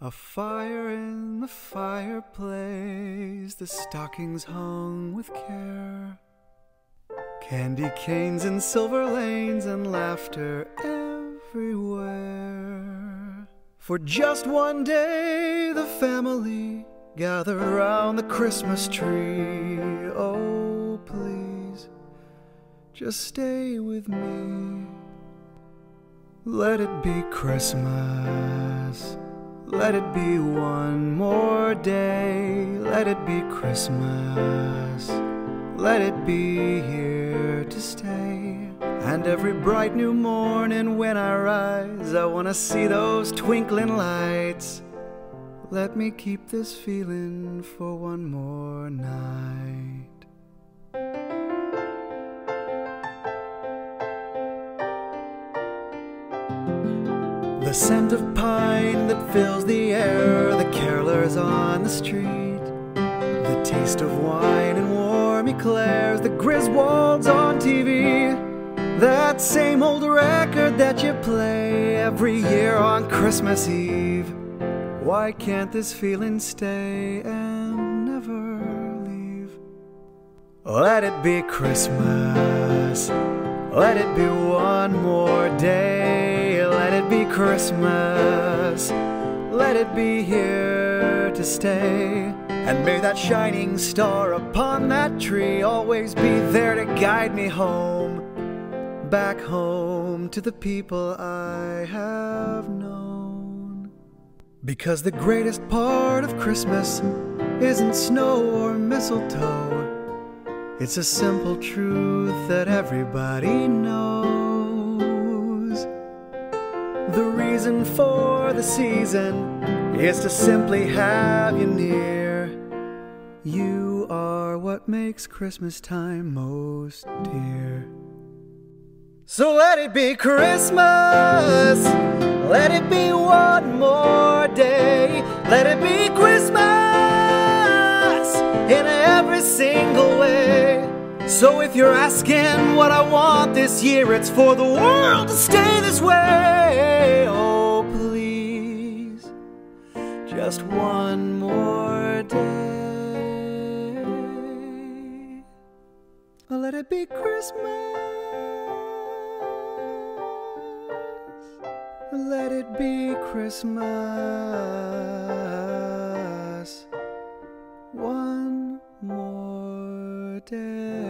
A fire in the fireplace, the stockings hung with care. Candy canes and silver lanes and laughter everywhere. For just one day, the family gather round the Christmas tree. Oh, please, just stay with me. Let it be Christmas. Let it be one more day. Let it be Christmas. Let it be here to stay. And every bright new morning when I rise, I want to see those twinkling lights. Let me keep this feeling for one more night. The scent of pine that fills the air, the carolers on the street, the taste of wine and warm eclairs, the Griswolds on TV, that same old record that you play every year on Christmas Eve. Why can't this feeling stay and never leave? Let it be Christmas. Let it be one more day. Christmas. Let it be here to stay. And may that shining star upon that tree always be there to guide me home. Back home to the people I have known. Because the greatest part of Christmas isn't snow or mistletoe. It's a simple truth that everybody knows. The reason for the season is to simply have you near. You are what makes Christmas time most dear. So let it be Christmas. Let it be one more day. Let it be Christmas in every single way. So if you're asking what I want this year, it's for the world to stay this way. Just one more day. Let it be Christmas. Let it be Christmas one more day.